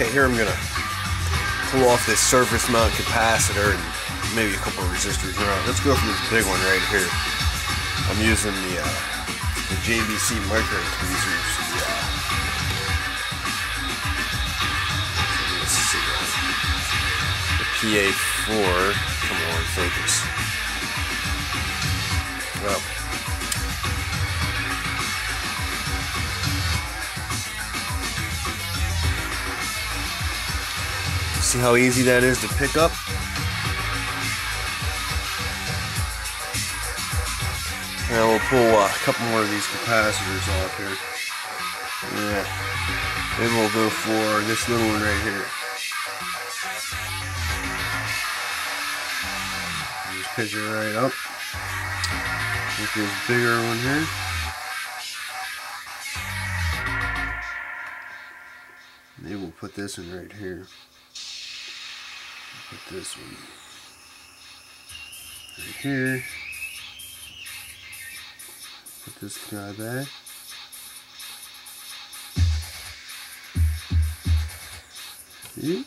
Okay, here I'm gonna pull off this surface mount capacitor and maybe a couple of resistors around. Let's go for this big one right here. I'm using the, uh, the JBC micro tweezers. Yeah. Let's see. The PA4. Come on, focus. Well. See how easy that is to pick up? Now we'll pull uh, a couple more of these capacitors off here. Yeah. Then we'll go for this little one right here. Just pitch it right up. With this bigger one here. Maybe we'll put this one right here. Put this one right here. Put this guy back. See?